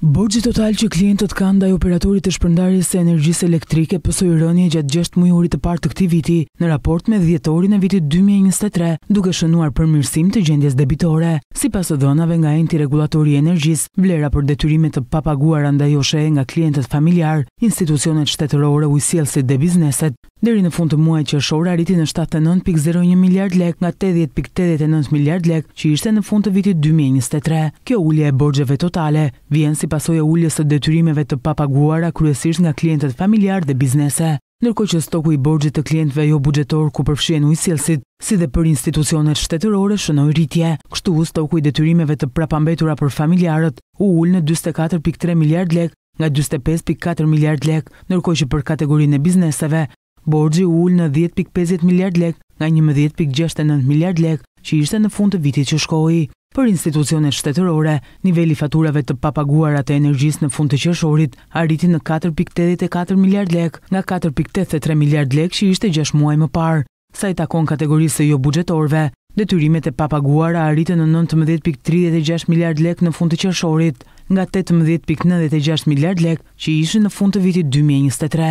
Borxhi total që klientët kanë ndaj operatorit të shpërndarjes së energjisë elektrike pësoi rënie gjatë gjashtëmujorit të parë të këtij viti në raport me dhjetorin e vitit dy mijë e njëzet e tre, duke shënuar përmirësim të gjendjes debitore. Sipas të dhënave nga Enti Rregullator i Energjisë, vlera për detyrime të papaguara ndaj OSHEE nga klientët familjarë, institucionet shtetërore, ujësjellësit dhe bizneset, Deri në fund të muajit qershor arriti në shtatëdhjetë e nëntë pikë zero një miliardë lekë nga tetëdhjetë pikë tetëdhjetë e nëntë miliardë lekë që ishte në fund të vitit dy mijë e njëzet e tre. Kjo ulje e borxheve totale vjen si pasojë e uljes së detyrimeve të papaguara kryesisht nga klientët familjarë dhe biznese, ndërkohë që stoku i borxhit të klientëve jobuxhetorë ku përfshihen ujësjellësit, si dhe për institucionet shtetërore shënoi rritje. Kështu, stoku i detyrimeve të prapambetura për familjarët u ul në dyzet e katër pikë tre miliardë lekë, nga dyzet e pesë pikë katër miliardë lekë, ndërkohë që për kategorinë e bizneseve, borxhi u ul në dhjetë pikë pesëdhjetë miliardë lekë nga njëmbëdhjetë pikë gjashtëdhjetë e nëntë miliardë lekë që ishte në fund të vitit që shkoi. Për institucionet shtetërore, niveli i faturave të papaguara të energjisë në fund të qershorit arriti në katër pikë tetëdhjetë e katër miliardë lekë nga katër pikë tetëdhjetë e tre miliardë lekë që ishte gjashtë muaj më parë. Sa i takon kategorisë së jobuxhetorëve, detyrimet e papaguara arritën në nëntëmbëdhjetë pikë tridhjetë e gjashtë miliardë lekë në fund të qershorit, nga tetëmbëdhjetë pikë nëntëdhjetë e gjashtë miliardë lekë që ishin në fund të vitit dy mijë e njëzet e tre.